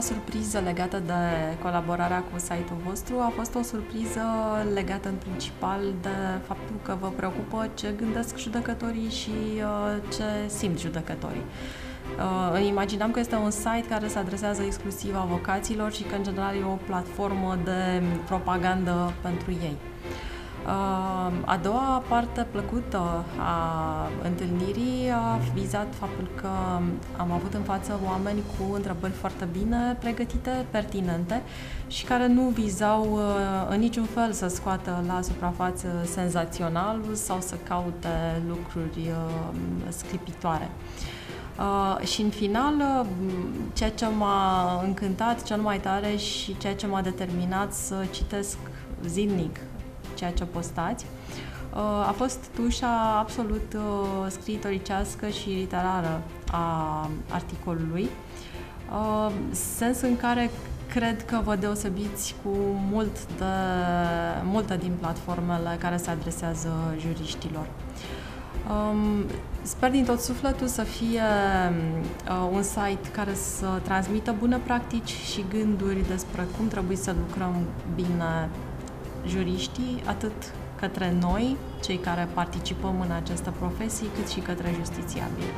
surpriză legată de colaborarea cu site-ul vostru a fost o surpriză legată în principal de faptul că vă preocupă ce gândesc judecătorii și uh, ce simt judecătorii. Uh, îmi imaginam că este un site care se adresează exclusiv avocaților și că în general e o platformă de propagandă pentru ei. Uh, a doua parte plăcută a întâlnirii a vizat faptul că am avut în față oameni cu întrebări foarte bine pregătite, pertinente și care nu vizau uh, în niciun fel să scoată la suprafață senzațional sau să caute lucruri uh, sclipitoare. Uh, și în final, uh, ceea ce m-a încântat cel mai tare și ceea ce m-a determinat să citesc zilnic ceea ce postați, uh, a fost tușa absolut uh, scriitoricească și literară a articolului, uh, sens în care cred că vă deosebiți cu mult de, multe din platformele care se adresează juriștilor. Um, sper din tot sufletul să fie uh, un site care să transmită bune practici și gânduri despre cum trebuie să lucrăm bine juriștii, atât către noi, cei care participăm în aceste profesii, cât și către justițiabili.